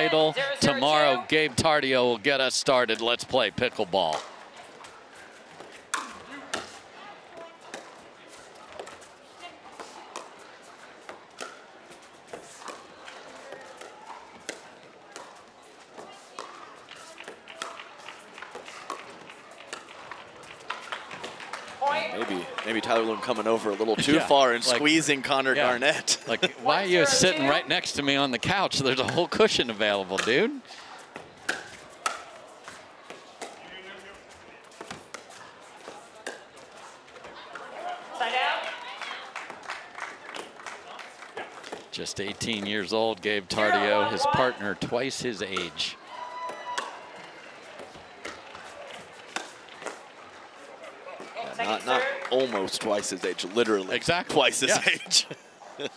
title. Tomorrow, Gabe Tardio will get us started. Let's play pickleball. Maybe, Tyler Loong coming over a little too Yeah, far and like- squeezing Connor yeah. Garnett. Like, why are you sitting right next to me on the couch? There's a whole cushion available, dude. Just 18 years old, Gabe Tardio, his partner twice his age. not, not almost twice his age, literally. Exactly. Twice his Yeah. age.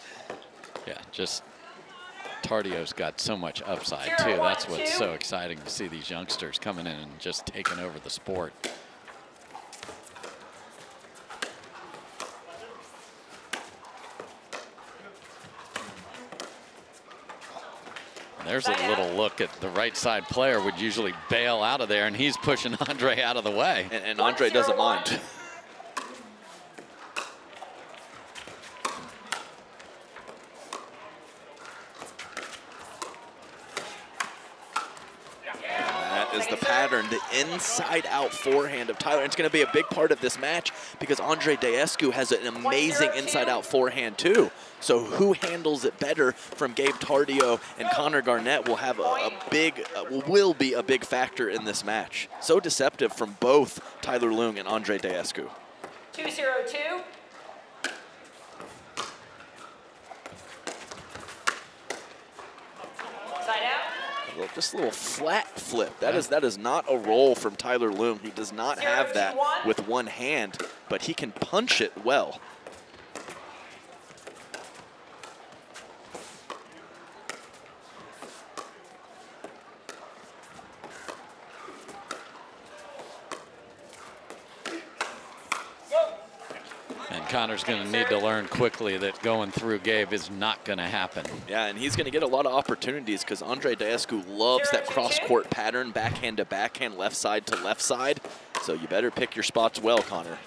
Yeah, just Tardio's got so much upside too. That's what's two. so exciting to see these youngsters coming in and just taking over the sport. There's a little look at the right side player would usually bail out of there, and he's pushing Andre out of the way. And, and Andre doesn't mind. That is the the inside-out forehand of Tyler. And it's going to be a big part of this match because Andre Daescu has an amazing inside-out forehand too. So who handles it better from Gabe Tardio and Connor Garnett will have a, a big, uh, will be a big factor in this match. So deceptive from both Tyler Loong and Andre Daescu. 202. Side out. A little- Just a little flat flip. That is that is not a roll from Tyler Loong. He does not have that with one hand, but he can punch it well. Connor's going to need to learn quickly that going through Gabe is not going to happen. Yeah, and he's going to get a lot of opportunities because Andre Daescu loves that cross-court pattern, backhand to backhand, left side to left side. So you better pick your spots well, Connor.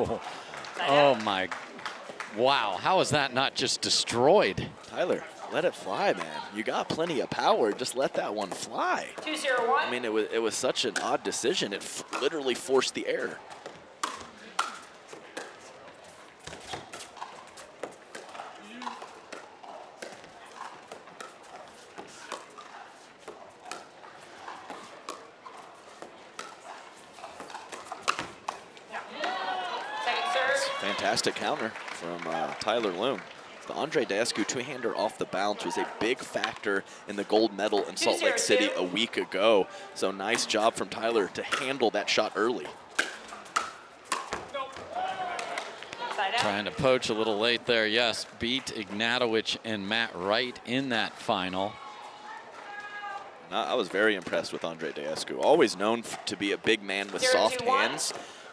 Oh, oh my, wow, how is that not just destroyed? Tyler, let it fly, man. You got plenty of power. Just let that one fly. 201. I mean, it was it was such an odd decision. It f literally forced the error. Second serve. Fantastic counter from uh, Tyler Loong. The Andre Daescu two-hander off the bounce was a big factor in the gold medal in Salt Lake City a week ago. So nice job from Tyler to handle that shot early. Trying to poach a little late there. Yes, beat Ignatowicz and Matt Wright in that final. I I was very impressed with Andre Daescu. Always known to be a big man with Zero, soft two, one.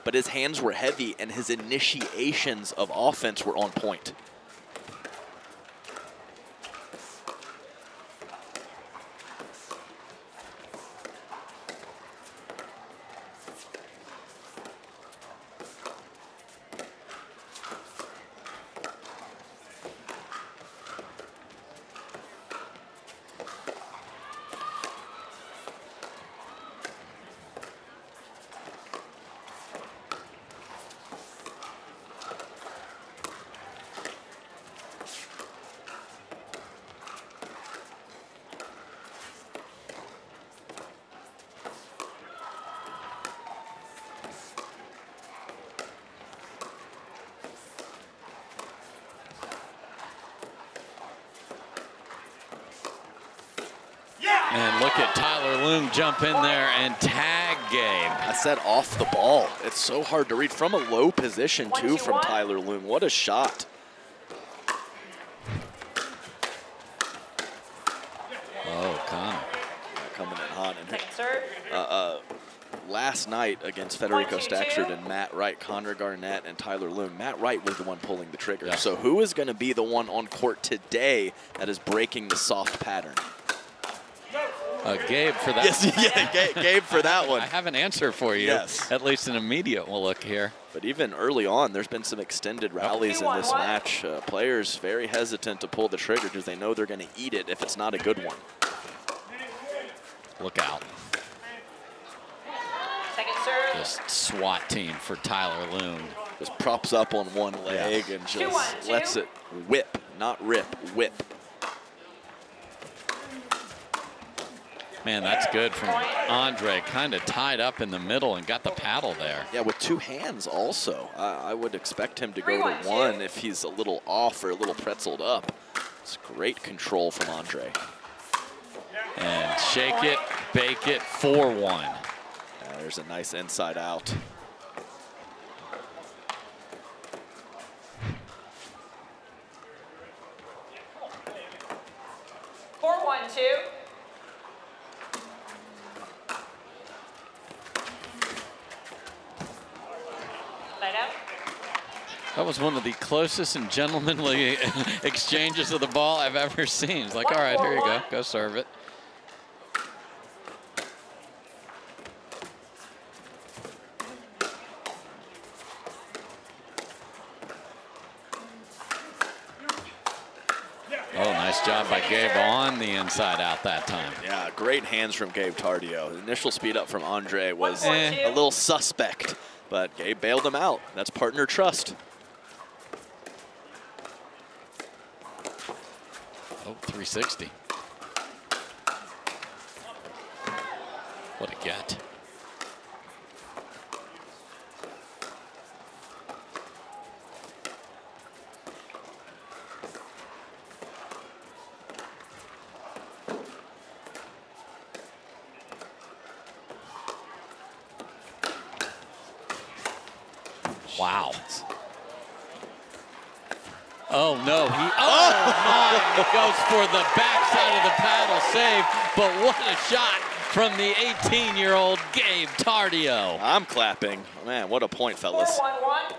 But his hands were heavy and his initiations of offense were on point. And look at Tyler Loong jump in there and tag game. I said off the ball. It's so hard to read from a low position One, too two, from. Tyler Loong. What a shot. Oh, Connor. Coming in hot. And Second uh, uh, last night against Federico One, Staksrud and Matt Wright, Connor Garnett and Tyler Loong. Matt Wright was the one pulling the trigger. Yeah. So who is going to be the one on court today that is breaking the soft pattern? Uh, Gabe for that. Yes, yeah, Gabe for that one. I have an answer for you. Yes. At least an immediate we'll look here. But even early on, there's been some extended rallies in this Two, one, one. match. Uh, players very hesitant to pull the trigger because they know they're going to eat it if it's not a good one. Look out. Second serve. Just SWAT team for Tyler Loong. Just props up on one leg and just one, two. lets it whip, not rip, whip. Man, that's good from Andre. Kind of tied up in the middle and got the paddle there. Yeah, with two hands also. I I would expect him to go to one if he's a little off or a little pretzeled up. It's great control from Andre. And shake it, bake it, 4-1. Yeah, there's a nice inside out. Four, one, two. Side. That was one of the closest and gentlemanly exchanges of the ball I've ever seen. It's like, all right, here you go. Go serve it. Oh, nice job by Gabe on the inside out that time. Yeah, great hands from Gabe Tardio. The initial speed up from Andre was Eh. a little suspect, but Gabe bailed him out. That's partner trust. Oh, 360. What a get. Wow. Oh no, he oh my he goes for the backside of the paddle save, but what a shot from the 18-year-old Gabe Tardio. I'm clapping. Man, what a point, Four, fellas. one, one.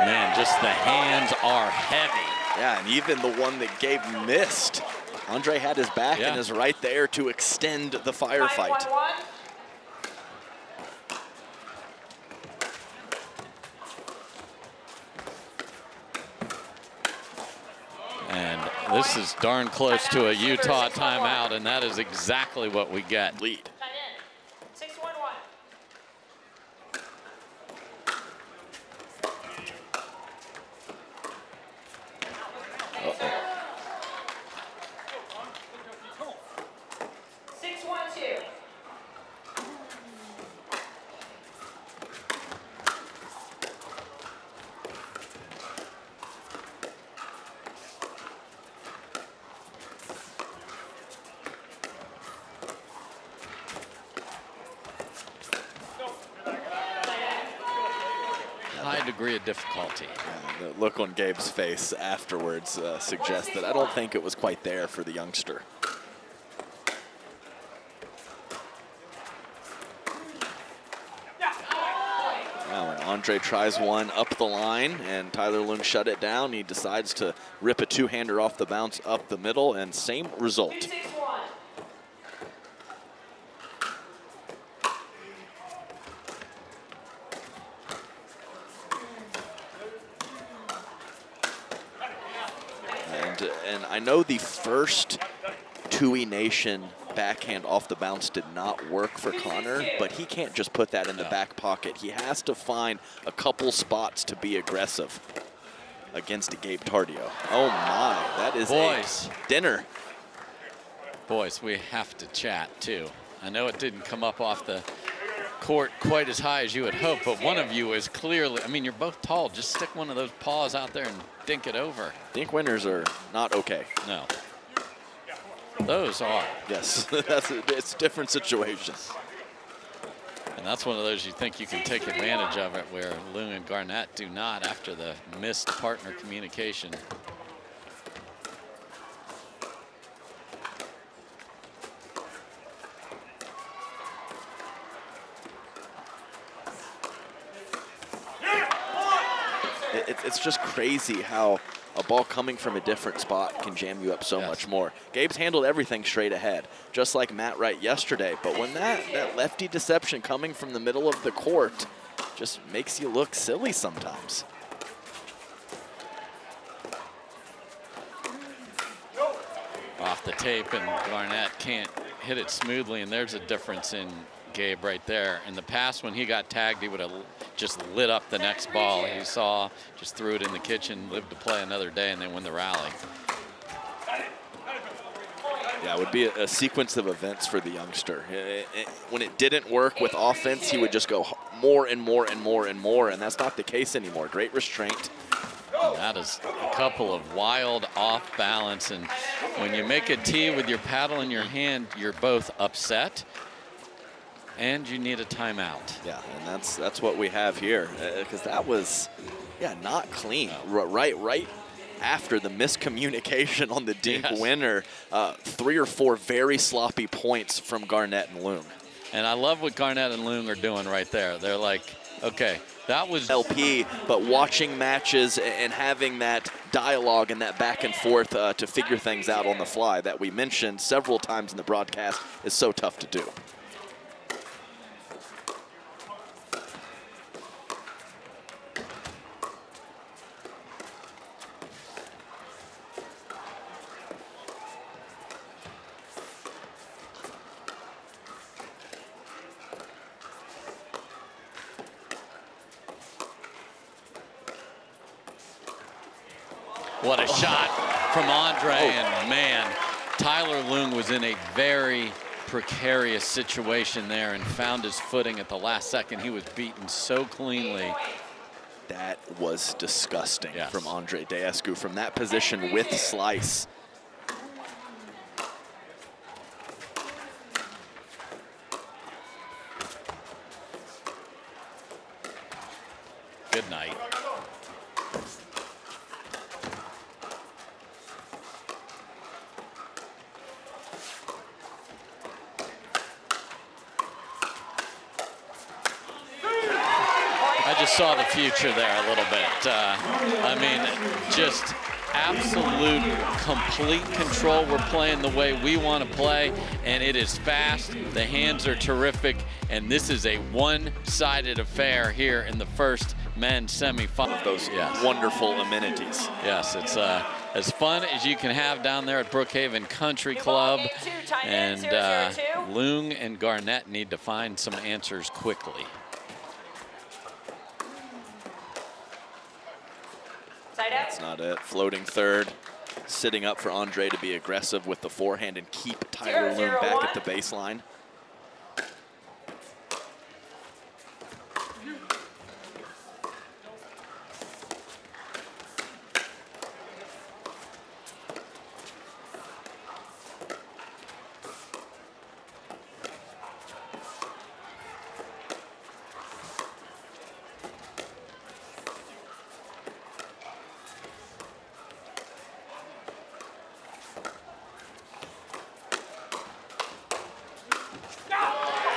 Man, just the hands are heavy. Yeah, and even the one that Gabe missed. Andre had his back Yeah. and is right there to extend the firefight. one. And this is darn close to a Utah timeout, and that is exactly what we get. Lead. Tight end. Six, one, one. Six, one, two. High degree of difficulty. The look on Gabe's face afterwards uh, suggests that I don't think it was quite there for the youngster. Andre tries one up the line and Tyler Loong shut it down, he decides to rip a two-hander off the bounce up the middle, and same result. Two, six, one. And, and I know the first Tui Nation backhand off the bounce did not work for Connor, but he can't just put that in the back pocket. He has to find a couple spots to be aggressive against Gabe Tardio. Oh my, that is Boys. a dinner. Boys, we have to chat too. I know it didn't come up off the court quite as high as you would hope, but one of you is clearly, I mean, you're both tall. Just stick one of those paws out there and dink it over. Dink winners are not okay. No. Those are. Yes, that's a, it's a different situation. And that's one of those you think you can take advantage of it where Loong and Garnett do not after the missed partner communication. It, it's just crazy how a ball coming from a different spot can jam you up so Yes. much more. Gabe's handled everything straight ahead, just like Matt Wright yesterday. But when that, that lefty deception coming from the middle of the court just makes you look silly sometimes. off the tape and Garnett can't hit it smoothly and there's a difference in Gabe right there. In the past when he got tagged he would have just lit up the next ball he saw, just threw it in the kitchen, lived to play another day and then win the rally. Yeah, it would be a, a sequence of events for the youngster. I- I- when it didn't work with offense, he would just go more and more and more and more, and that's not the case anymore. Great restraint. And that is a couple of wild off balance and when you make a tee with your paddle in your hand you're both upset and you need a timeout. Yeah, and that's that's what we have here, because that was, yeah, not clean. R- right, right after the miscommunication on the dink Yes. winner, uh, three or four very sloppy points from Garnett and Loong. And I love what Garnett and Loong are doing right there. They're like, okay, that was LP, but watching matches and having that dialogue and that back and forth uh, to figure things out on the fly that we mentioned several times in the broadcast is so tough to do. What a shot from Andre, and man, Tyler Loong was in a very precarious situation there and found his footing at the last second. He was beaten so cleanly. That was disgusting Yes. from Andre Daescu from that position with slice. Good night. I just saw the future there a little bit. Uh, I mean, just absolute complete control. We're playing the way we want to play, and it is fast. The hands are terrific, and this is a one-sided affair here in the first men's semifinal. Those yes. wonderful amenities. Yes, it's uh, as fun as you can have down there at Brookhaven Country Club. two, And uh, Loong and Garnett need to find some answers quickly. Side out. That's not it. Floating third. Sitting up for Andre to be aggressive with the forehand and keep Tyler Zero, Loong back at the baseline.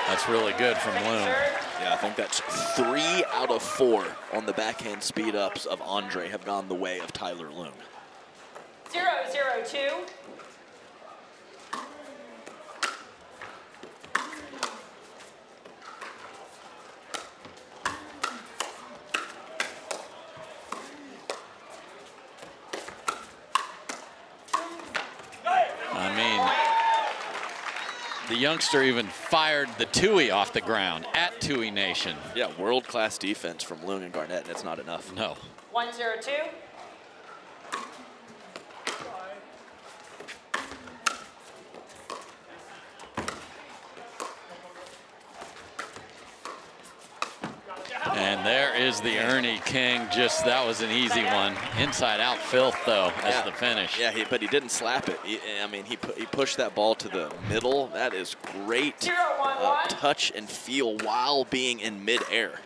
That's really good from Loong. Third. Yeah, I think that's three out of four on the backhand speed ups of Andre have gone the way of Tyler Loong. Zero, zero, two. I mean, the youngster even fired the Tui off the ground at Tui Nation. Yeah, world class defense from Loong and Garnett, and it's not enough. No. One, zero, two. And there is the Ernie King. Just that was an easy one. Inside out filth though as Yeah. the finish. Yeah, he, but he didn't slap it. He, I mean, he, pu- he pushed that ball to the middle. That is great Zero, one, uh, one. touch and feel while being in midair.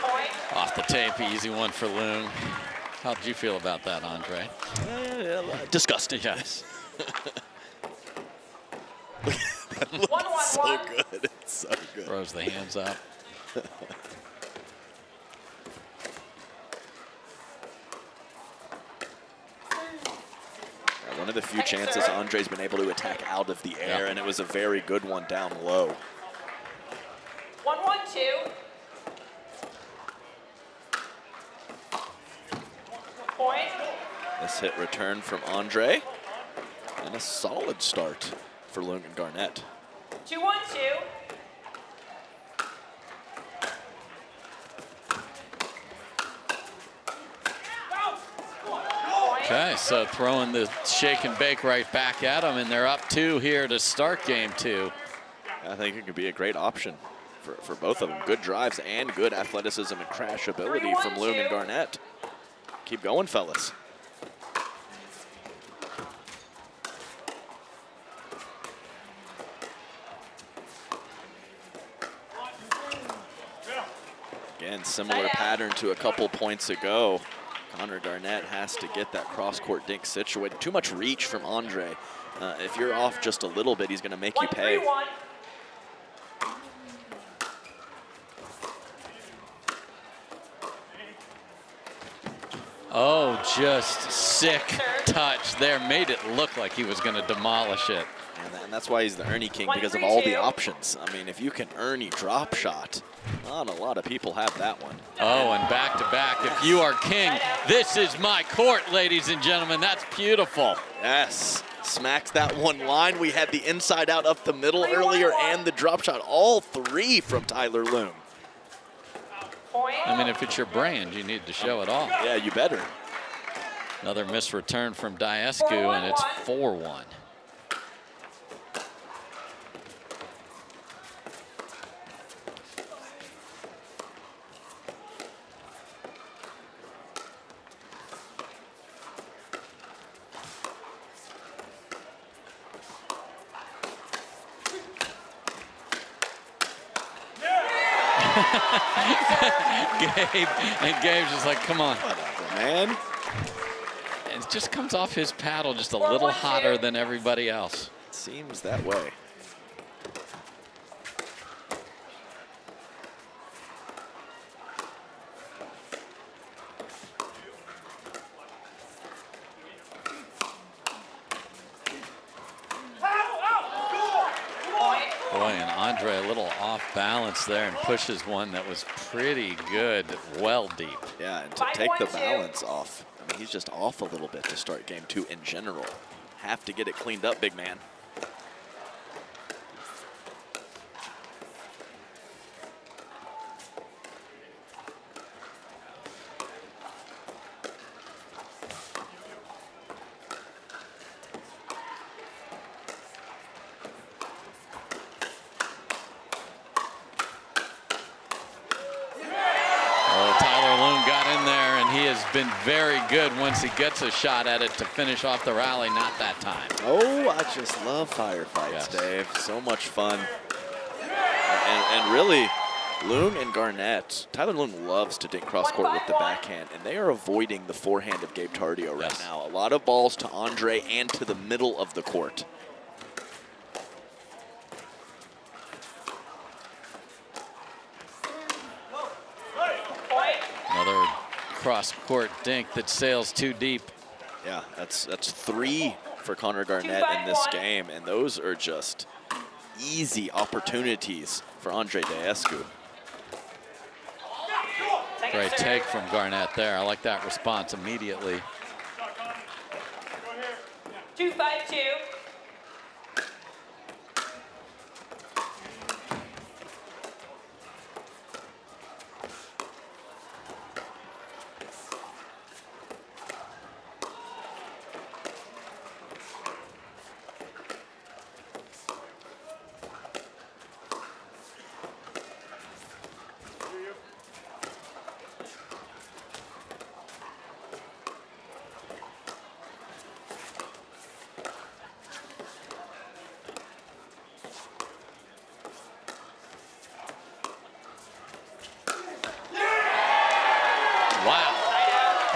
Point. Off the tape, one for Loong. How did you feel about that, Andre? Disgusting. Yes. One, one, so one. good. It's so good. Throws the hands up. One of the few chances. Andre's been able to attack out of the air, Yeah. and it was a very good one down low. One, one, two. Point. This hit return from Andre, and a solid start for Logan Garnett. Two, one, two. Point. Okay, so throwing the shake and bake right back at them, and they're up two here to start game two. I think it could be a great option for, for both of them. Good drives and good athleticism and crash ability Three, one, from Logan two. Garnett. Keep going, fellas. Again, similar pattern to a couple points ago. Connor Garnett has to get that cross-court dink situated. Too much reach from Andre. Uh, if you're off just a little bit, he's going to make you pay. three, one. Oh, just sick touch there. Made it look like he was going to demolish it. And, and that's why he's the Ernie King because of all the options. I mean, if you can Ernie drop shot, not a lot of people have that one. Oh, and back to back. If you are king, this is my court, ladies and gentlemen. That's beautiful. Yes, smacks that one line. We had the inside out up the middle earlier and the drop shot. All three from Tyler Loong. I mean, if it's your brand, you need to show it off. Yeah, you better. Another missed return from Daescu, and it's 4-1. Gabe, and Gabe's just like, come on. Whatever, man. It just comes off his paddle just a little hotter than everybody else. Seems that way. Point. Boy, and Andre a little off balance there and pushes one that was pretty good, well deep. Yeah, and to Five, take the one, two. balance off, I mean, he's just off a little bit to start game two in general. Have to get it cleaned up, big man. Oh, Tyler Loong got in there, and he has been very good once he gets a shot at it to finish off the rally. Not that time. Oh, I just love firefights, Yes. Dave. So much fun. And, and really, Loong and Garnett, Tyler Loong loves to dink cross court with the backhand, and they are avoiding the forehand of Gabe Tardio right Yes. now. A lot of balls to Andre and to the middle of the court. Point. Another cross-court dink that sails too deep. Yeah, that's that's three for Connor Garnett in this one. game, and those are just easy opportunities for Andre Daescu. Great take from Garnett there. I like that response immediately. Two, five, two.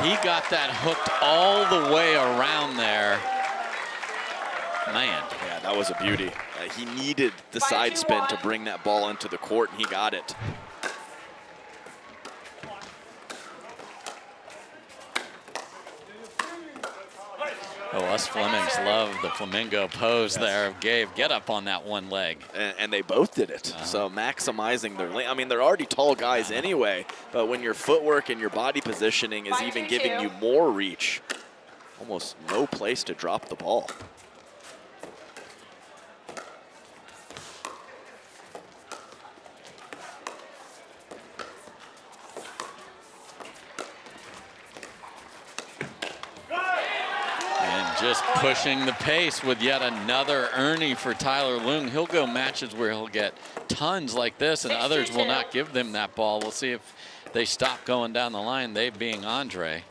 He got that hooked all the way around there. Man, Yeah, that was a beauty. Uh, he needed the Five, side two, spin to bring that ball into the court, and he got it. Us Flemings love the flamingo pose there of Gabe. Get up on that one leg. and, and they both did it. Uh-huh. So maximizing their length. I mean, they're already tall guys anyway, but when your footwork and your body positioning is Five, even two, giving two. you more reach, almost no place to drop the ball. And just pushing the pace with yet another Ernie for Tyler Loong. He'll go matches where he'll get tons like this, and Six, others will not give them that ball. We'll see if they stop going down the line, they being Andre.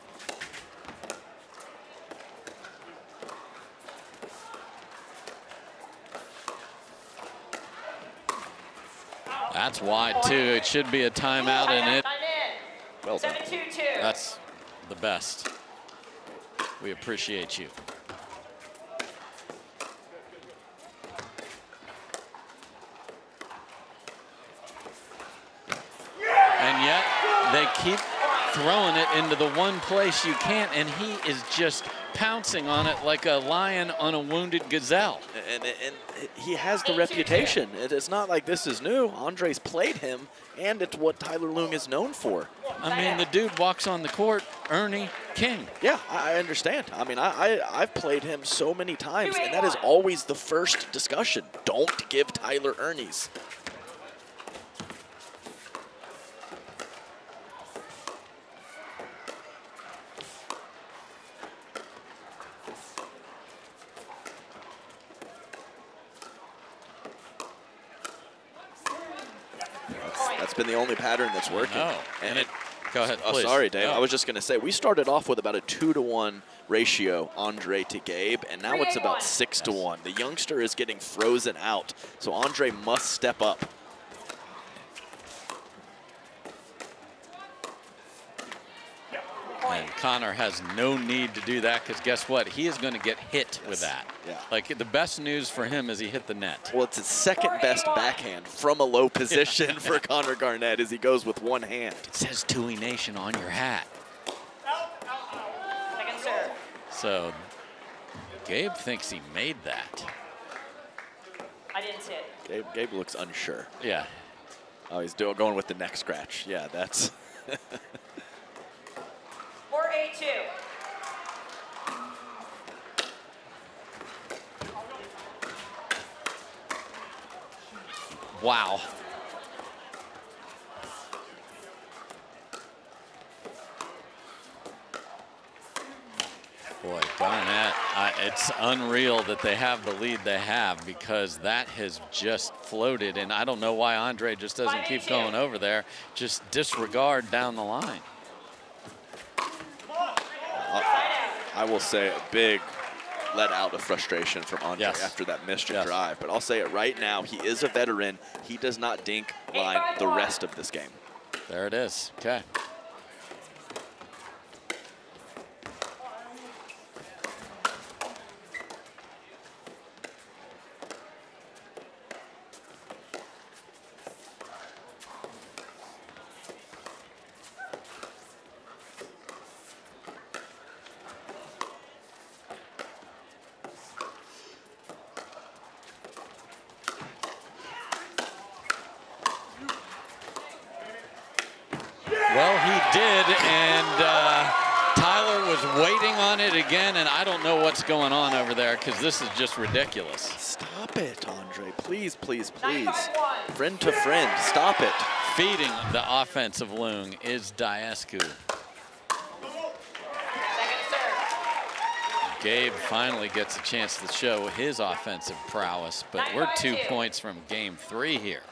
That's wide too. It should be a timeout, and it Well done. Seven two two. that's the best. We appreciate you. And yet they keep throwing it into the one place you can't, and he is just pouncing on it like a lion on a wounded gazelle. And, and, and he has the Eight, two, two. reputation. It's not like this is new. Andre's played him, and it's what Tyler Loong is known for. I mean, the dude walks on the court, Ernie King. Yeah, I I understand. I mean, I, I I've played him so many times, and that is always the first discussion. Don't give Tyler Ernie's. That's been the only pattern that's working. No, and it. Go ahead, Oh, please. sorry, Dave. Oh. I was just going to say we started off with about a two to one ratio, Andre to Gabe, and now it's about 381. six-to-one. The youngster is getting frozen out, so Andre must step up. Connor has no need to do that because guess what? He is going to get hit with that. Yeah. Like the best news for him is he hit the net. Well, it's his second best backhand from a low position for Connor Garnett as he goes with one hand. It says Tui Nation on your hat. Second serve. So Gabe thinks he made that. I didn't see it. Gabe, Gabe looks unsure. Yeah. Oh, he's doing going with the neck scratch. Yeah, that's Four eight two. Wow. Boy, Garnett, I, it's unreal that they have the lead they have because that has just floated, and I don't know why Andre just doesn't keep going over there. Just disregard down the line. I will say a big let out of frustration from Andre Yes. after that missed Yes. drive. But I'll say it right now, he is a veteran. He does not dink line the rest of this game. There it is. Okay. Well, he did, and uh, Tyler was waiting on it again, and I don't know what's going on over there because this is just ridiculous. Stop it, Andre. Please, please, please. five. Friend to friend, stop it. Feeding the offensive loon is Daescu. Gabe finally gets a chance to show his offensive prowess, but we're two points from game three here.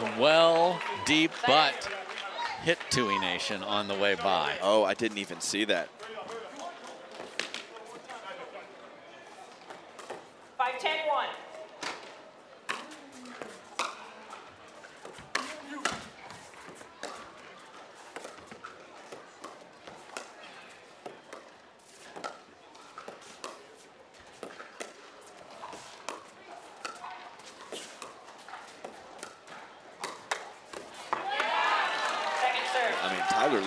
was well deep, but hit Tui Nation on the way by. Oh, I didn't even see that. 5 10 1.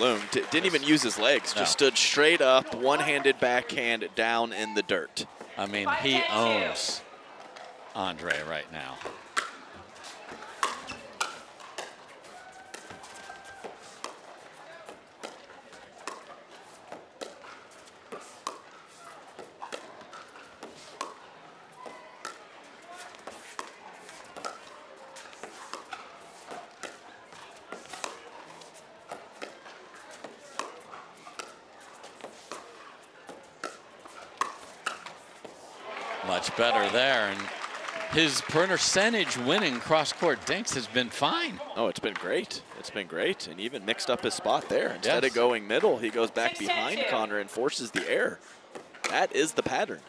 D- didn't even use his legs, No. just stood straight up, one-handed backhand down in the dirt. I mean, he owns Andre right now. Much better there. And his percentage winning cross-court dinks has been fine. Oh, it's been great. It's been great, and even mixed up his spot there. Instead Yes. of going middle, he goes back behind two. Connor and forces the air. That is the pattern.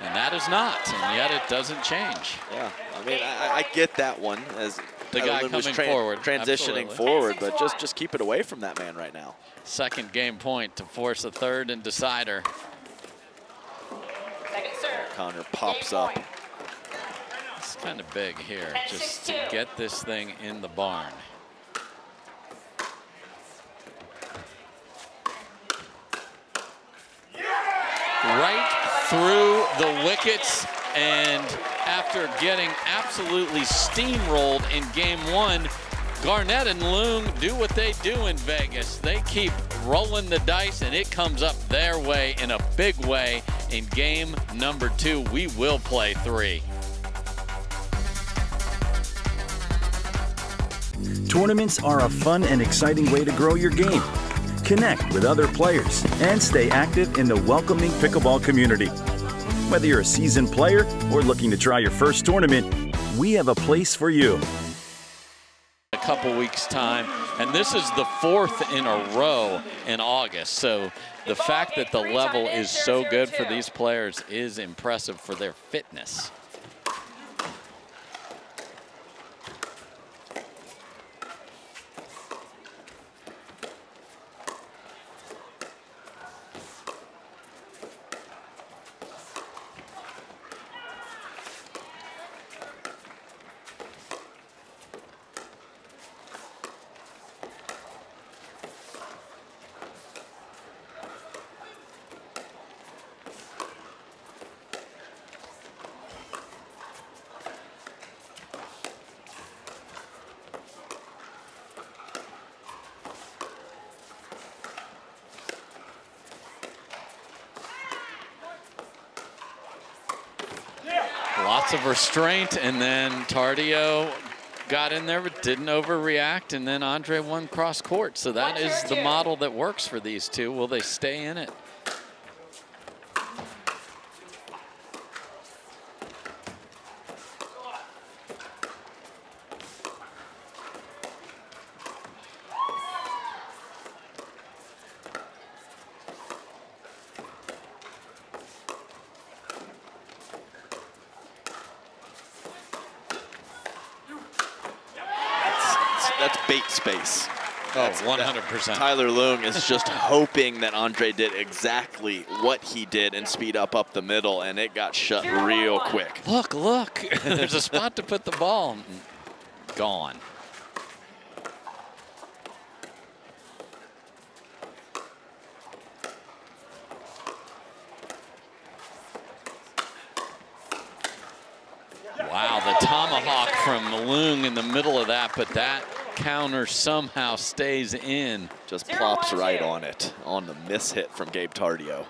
And that is not, and yet it doesn't change. Yeah, I mean, I, I get that one as The guy Loong was coming forward, transitioning absolutely. forward, but just just keep it away from that man right now. Second game point to force a third and decider. Second serve. Connor pops up. It's kind of big here, Ten, just six, to get this thing in the barn. Right through the wickets, and after getting absolutely steamrolled in game one, Garnett and Loong do what they do in Vegas. They keep rolling the dice, and it comes up their way in a big way in game number two. We will play three. Tournaments are a fun and exciting way to grow your game. Connect with other players and stay active in the welcoming pickleball community. Whether you're a seasoned player or looking to try your first tournament, we have a place for you. a couple weeks time and this is the fourth in a row in august. So the fact that the level is so good for these players is impressive for their fitness lots of restraint and then tardio got in there but didn't overreact and then andre won cross court. So that is the model that works for these two. Will they stay in it That's, that's bait space. oh That's- 100% Tyler Loong is just hoping that Andre did exactly what he did and speed up up the middle, and it got shut real quick. Look, look. There's a spot to put the ball. Gone. Wow, the tomahawk from Loong in the middle of that, but that counter somehow stays in. Just Zero, plops one, right two. on it on the miss hit from Gabe Tardio.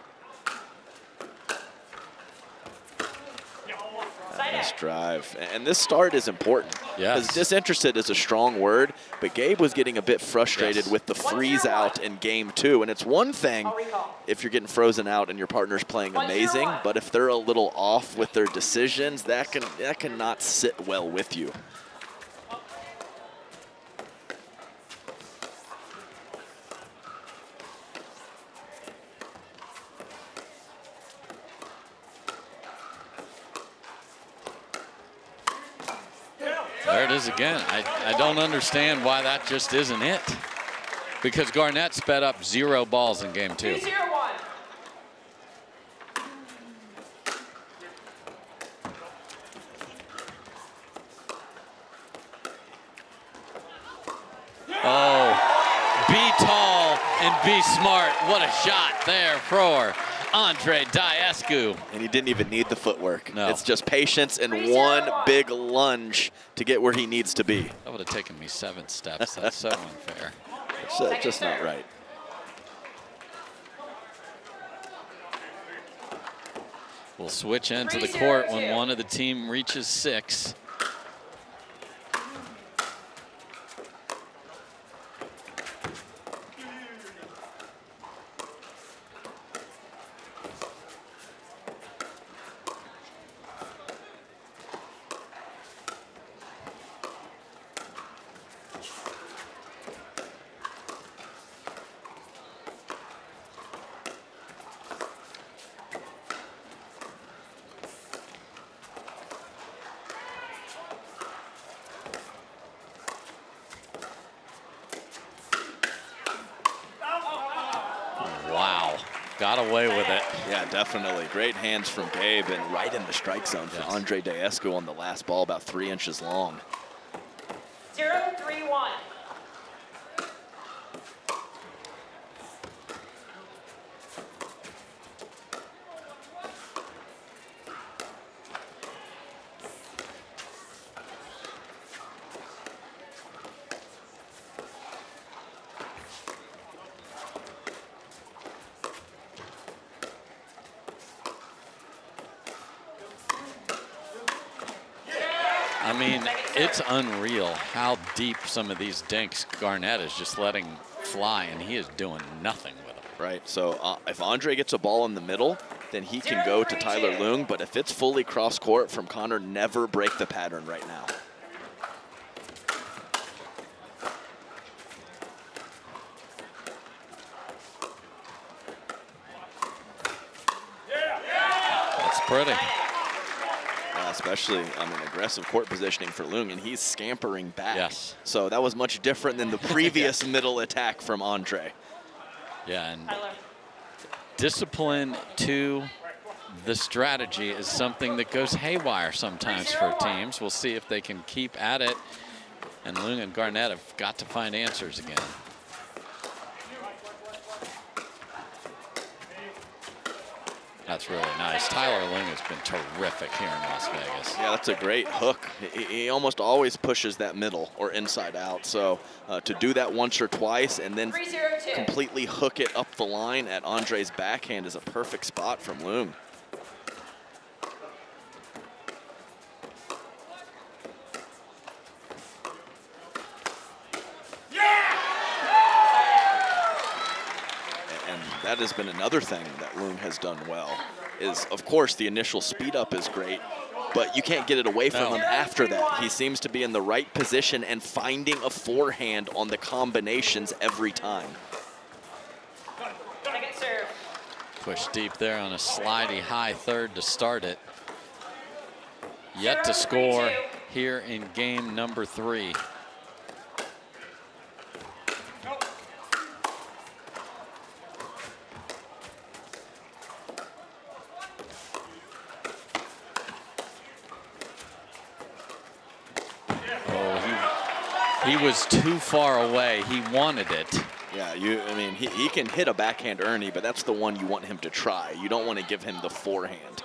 Nice drive. And this start is important. Yes. Disinterested is a strong word, but Gabe was getting a bit frustrated Yes. with the freeze out in game two. And it's one thing if you're getting frozen out and your partner's playing amazing, but if they're a little off with their decisions, that can that cannot sit well with you. There it is again. I, I don't understand why that just isn't it. Because Garnett sped up zero balls in game two. 301. Oh, be tall and be smart. What a shot there for Andre Daescu. And he didn't even need the footwork. No. It's just patience and one big lunge to get where he needs to be. That would have taken me seven steps. That's so unfair. It's uh, just not right. We'll switch into the court when one of the team reaches six. Wow. Got away with it. Yeah, definitely. Great hands from Gabe and right in the strike zone for Yes. Andre Daescu on the last ball, about three inches long. 031. I mean, it's unreal how deep some of these dinks Garnett is just letting fly, and he is doing nothing with them. Right. So uh, if Andre gets a ball in the middle, then he can go to Tyler Loong. But if it's fully cross court from Connor, never break the pattern right now. That's pretty. Especially on an aggressive court positioning for Loong, and he's scampering back. Yes. So that was much different than the previous middle attack from Andre. Yeah, and discipline to the strategy is something that goes haywire sometimes for teams. We'll see if they can keep at it. And Loong and Garnett have got to find answers again. That's really nice. Tyler Loong has been terrific here in Las Vegas. Yeah, that's a great hook. He, he almost always pushes that middle or inside out. So uh, to do that once or twice and then completely hook it up the line at Andre's backhand is a perfect spot from Loong. And that has been another thing that Loong has done well. Is of course the initial speed up is great, but you can't get it away from No. him after that. He seems to be in the right position and finding a forehand on the combinations every time. Push deep there on a slidey high third to start it. Yet to score here in game number three. Was too far away. He wanted it. Yeah, you. I mean, he, he can hit a backhand Ernie, but that's the one you want him to try. You don't want to give him the forehand.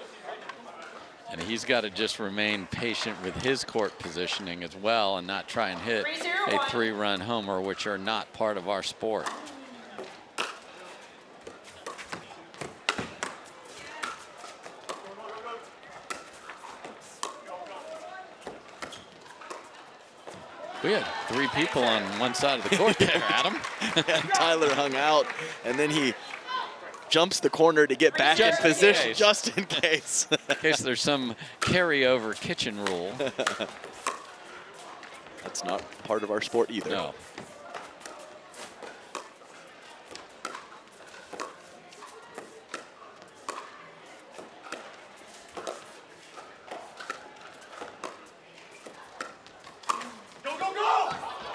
And he's got to just remain patient with his court positioning as well and not try and hit a three-run homer, which are not part of our sport. We had three people on one side of the court there, Adam. and Tyler hung out, and then he jumps the corner to get back Just in position case. just in case. In case there's some carryover kitchen rule. That's not part of our sport either. No.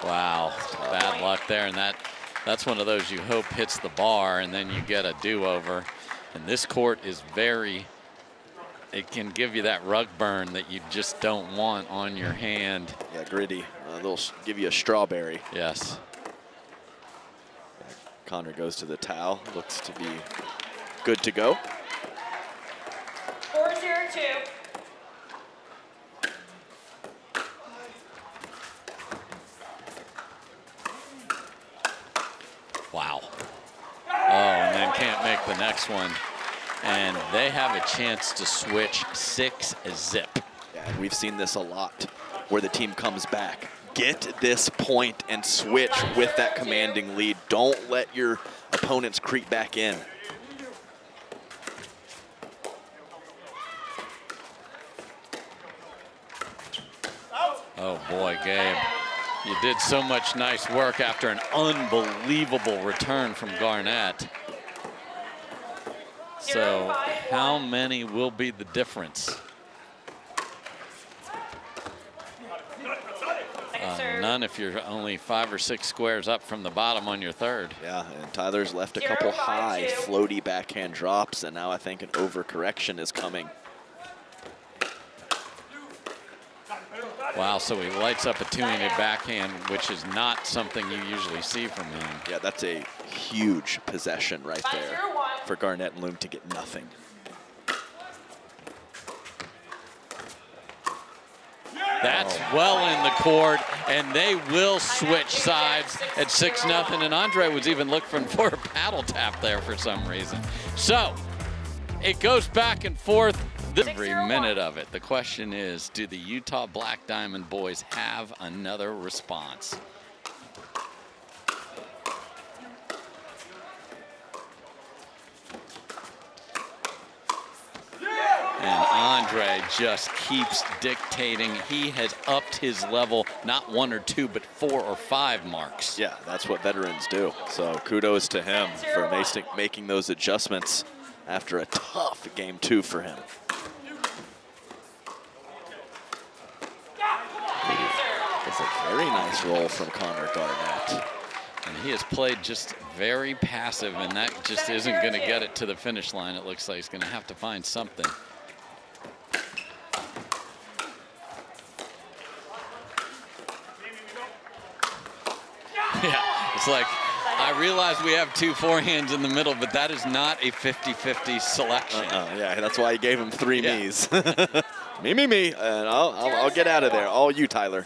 Wow, bad luck there, and that that's one of those you hope hits the bar, and then you get a do-over. And this court is very, it can give you that rug burn that you just don't want on your hand. Yeah, gritty. Uh, they'll give you a strawberry. Yes. Connor goes to the towel. Looks to be good to go. 402. Wow. Oh, and the next one. And they have a chance to switch six zip. Yeah, and we've seen this a lot where the team comes back. Get this point and switch with that commanding lead. Don't let your opponents creep back in. Oh boy, Gabe. You did so much nice work after an unbelievable return from Garnett. So how many will be the difference? Uh, none if you're only five or six squares up from the bottom on your third. Yeah, and Tyler's left a couple high floaty backhand drops, and now I think an overcorrection is coming. Wow, so he lights up a two-handed backhand, which is not something you usually see from him. Yeah, that's a huge possession right there zero, one. For Garnett and Loong to get nothing. That's well in the court, and they will switch sides at 6 nothing. And Andre was even looking for a paddle tap there for some reason. So it goes back and forth every minute of it. The question is do the Utah Black Diamond boys have another response? And Andre just keeps dictating. He has upped his level, not one or two, but four or five marks. Yeah, that's what veterans do. So kudos to him for making, those adjustments after a tough game two for him. It's a very nice roll from Connor Garnett. And he has played just very passive, and that just isn't going to get it to the finish line. It looks like he's going to have to find something. Yeah, it's like, I realize we have two forehands in the middle, but that is not a 50-50 selection. Uh, yeah, that's why he gave him three Yeah. me's. me, me, me, and I'll, I'll, I'll get out of there. All you, Tyler.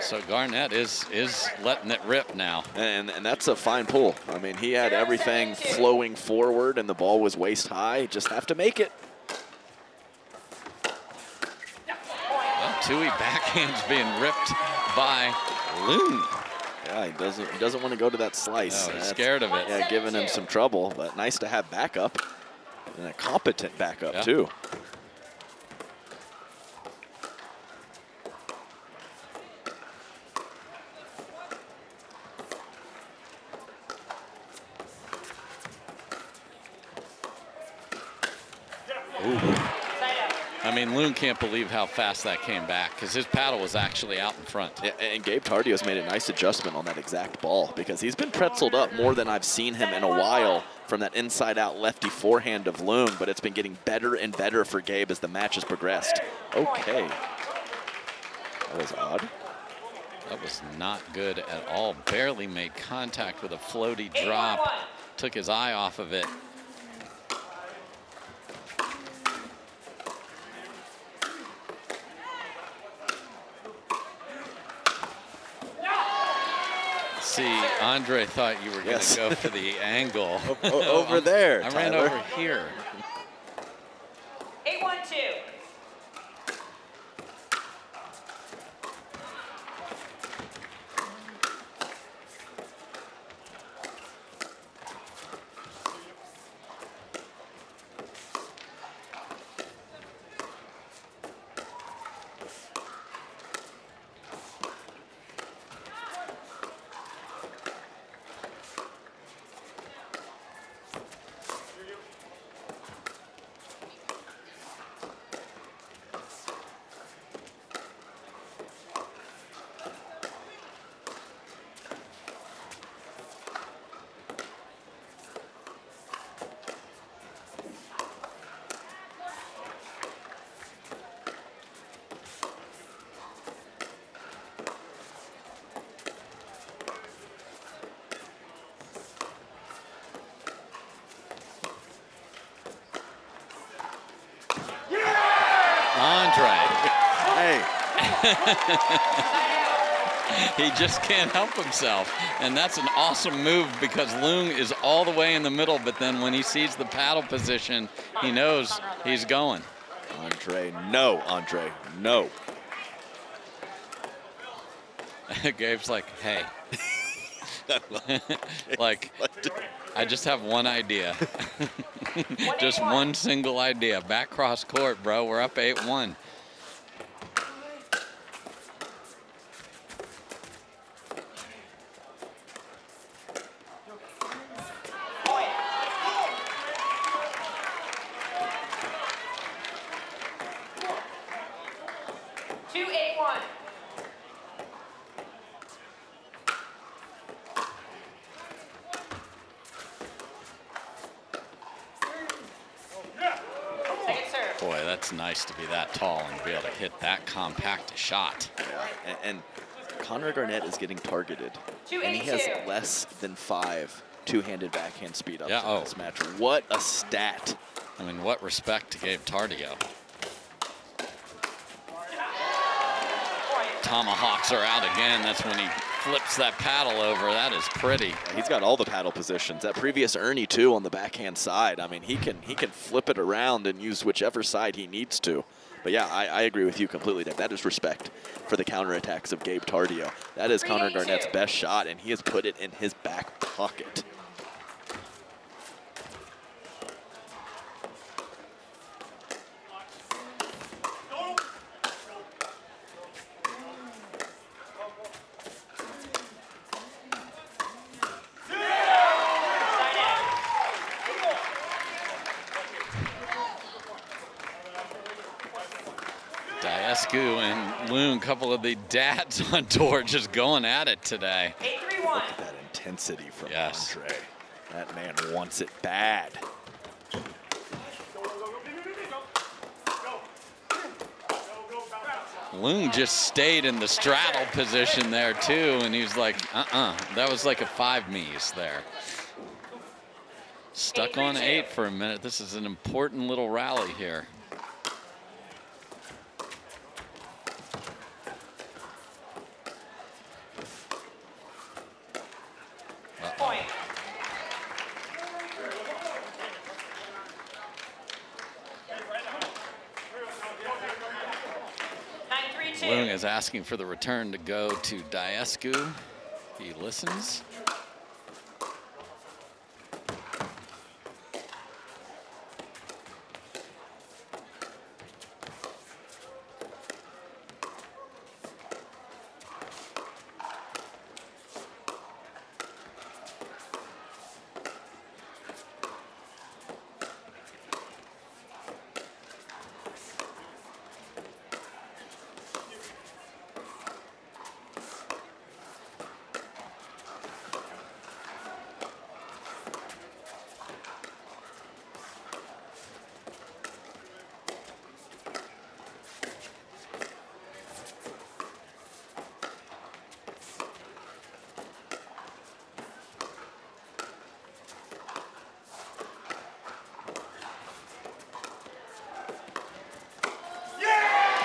So So Garnett is is letting it rip now. And, and that's a fine pull. I mean, he had everything flowing forward and the ball was waist high. Just have to make it. Tui backhand's being ripped by Loong. Yeah, he doesn't he doesn't want to go to that slice. Oh, he's That's- scared of it. Yeah, giving him some trouble, but nice to have backup and a competent backup Yeah. too. Loong can't believe how fast that came back because his paddle was actually out in front. Yeah, and Gabe Tardio's made a nice adjustment on that exact ball because he's been pretzeled up more than I've seen him in a while from that inside-out lefty forehand of Loong, but it's been getting better and better for Gabe as the match has progressed. Okay. That was odd. That was not good at all. Barely made contact with a floaty drop. Took his eye off of it. See, Andre thought you were going to go for the angle. Over there, I ran over here. 22. Andre, Hey, he just can't help himself. And that's an awesome move because Loong is all the way in the middle, but then when he sees the paddle position, he knows he's going. Andre, no, Andre, no. Gabe's like, hey, like, I just have one idea. just one single idea. Back cross court, bro. We're up 8 1. Two eight one. Second serve. Boy, that's nice to be that tall and be able to hit that compact a shot. Yeah, and, and Connor Garnett is getting targeted, and he has less than five two-handed backhand speed ups Yeah, in oh. this match. What a stat! I mean, what respect to Gabe Tardio. Tomahawks are out again. That's when he flips that paddle over. That is pretty. He's got all the paddle positions. That previous Ernie too on the backhand side. I mean, he can he can flip it around and use whichever side he needs to. But yeah, I, I agree with you completely. Dave. That is respect for the counterattacks of Gabe Tardio. That is Connor Garnett's best shot, and he has put it in his back pocket. Daescu and Loong, couple of the dads on tour, just going at it today. Eight three one. Look at that intensity from Yes. Andre. That man wants it bad. Loong just stayed in the straddle position there too, and he's like, uh-uh. That was like a five me's there. Stuck on eight for a minute. This is an important little rally here. Is asking for the return to go to Daescu. He listens.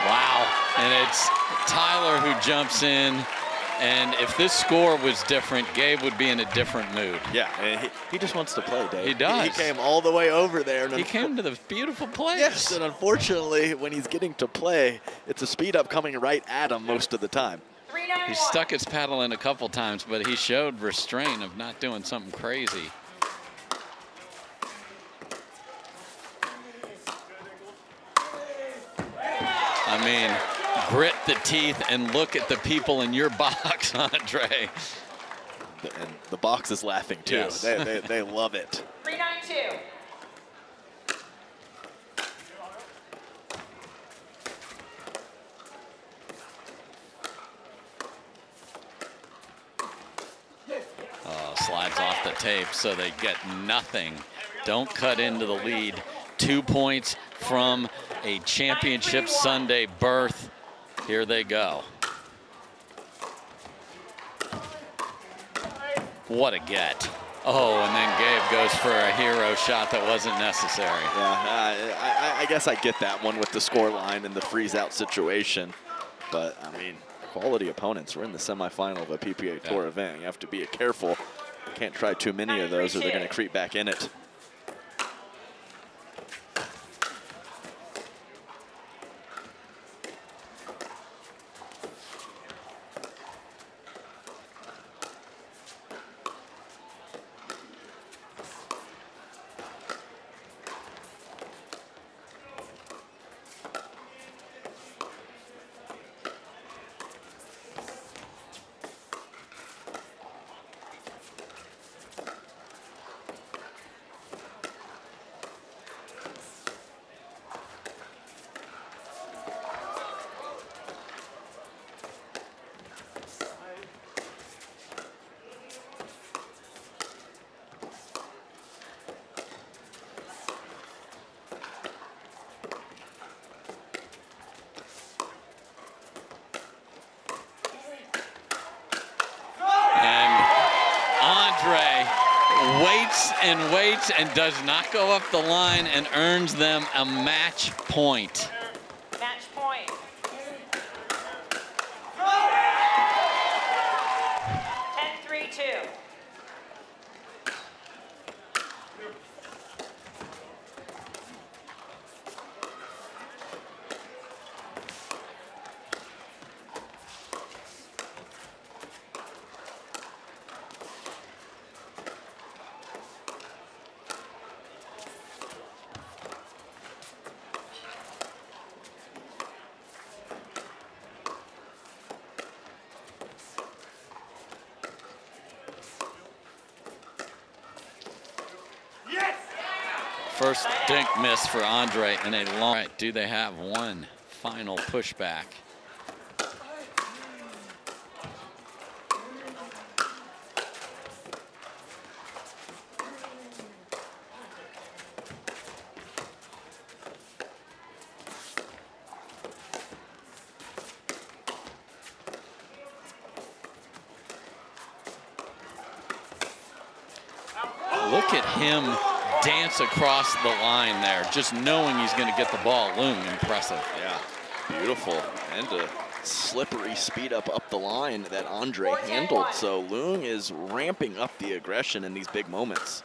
Wow. And it's Tyler who jumps in And if this score was different, Gabe would be in a different mood. Yeah, he, he just wants to play, Dave. He does. He, came all the way over there. And He unfo- came to the beautiful place. Yes, and unfortunately, when he's getting to play, it's a speed up coming right at him most of the time. He stuck his paddle in a couple times, but he showed restraint of not doing something crazy. I mean, grit the teeth and look at the people in your box, Andre. And the box is laughing too. Yes. They, they, they love it. 392. Uh, slides off the tape, so they get nothing. Don't cut into the lead. Two points from a championship Sunday berth. Here they go. What a get. Oh, and then Gabe goes for a hero shot that wasn't necessary. Yeah, I, I, I guess I get that one with the score line and the freeze out situation. But, I mean, quality opponents. We're in the semifinal of a PPA Tour Yeah. event. You have to be careful. Can't try too many of those or they're going to creep back in it. And Andre waits and waits and does not go up the line and earns them a match point. Match point. Ten three two. First dink miss for Andre in a long. Right, do they have one final pushback? Look at him dance across the line there, just knowing he's going to get the ball. Loong, impressive. Yeah, beautiful. And a slippery speed up up the line that Andre handled. So Loong is ramping up the aggression in these big moments.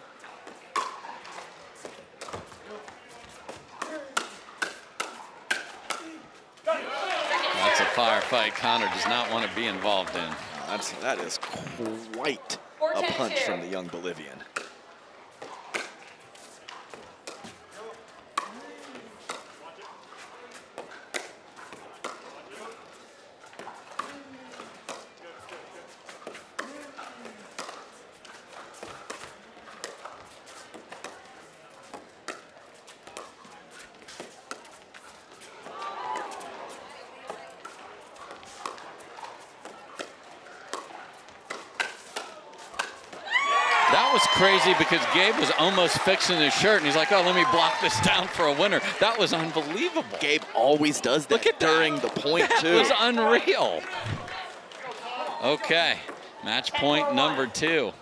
That's a firefight Connor does not want to be involved in. That's, that is quite a punch from the young Bolivian. That was crazy because Gabe was almost fixing his shirt and he's like, oh, let me block this down for a winner. That was unbelievable. Gabe always does that Look at that. during the point, That too. was unreal. Okay, match point number two.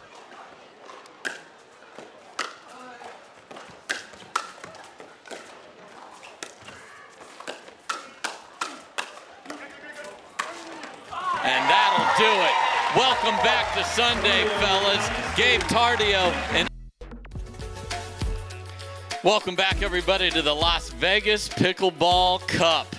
And that'll do it. Welcome back to Sunday, fellas. Gabe Tardio and Welcome back, everybody, to the Las Vegas Pickleball Cup.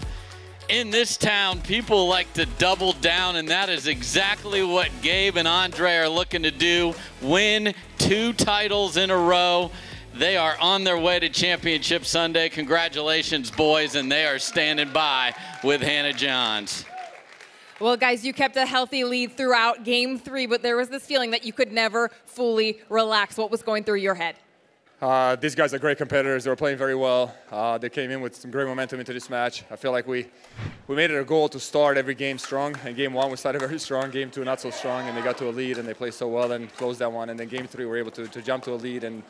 In this town, people like to double down, and that is exactly what Gabe and Andre are looking to do win two titles in a row. They are on their way to Championship Sunday. Congratulations, boys, and they are standing by with Hannah Johns. Well, guys, you kept a healthy lead throughout game three, but there was this feeling that you could never fully relax. What was going through your head? Uh, these guys are great competitors. They were playing very well. Uh, they came in with some great momentum into this match. I feel like we, we made it a goal to start every game strong. And game one, we started very strong. Game two, not so strong. And they got to a lead, and they played so well and closed that one. And then game three, we were able to, to jump to a lead. And,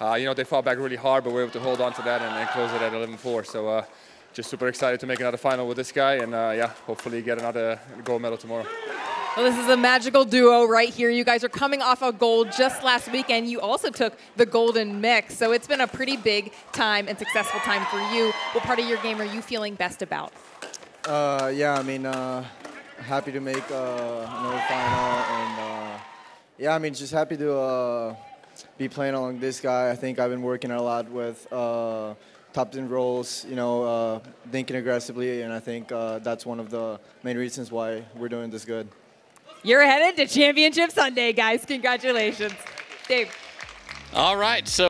uh, you know, they fought back really hard, but we were able to hold on to that and, and close it at 11-4. So uh, just super excited to make another final with this guy. And, uh, yeah, hopefully get another gold medal tomorrow. Well, this is a magical duo right here. You guys are coming off a gold just last weekend. You also took the golden mix, so it's been a pretty big time and successful time for you. What part of your game are you feeling best about? Uh, yeah, I mean, uh, happy to make uh, another final, and uh, yeah, I mean, just happy to uh, be playing along this guy. I think I've been working a lot with uh, top 10 rolls, you know, uh, thinking aggressively, and I think uh, that's one of the main reasons why we're doing this good. You're headed to Championship Sunday, guys. Congratulations. Dave. All right, so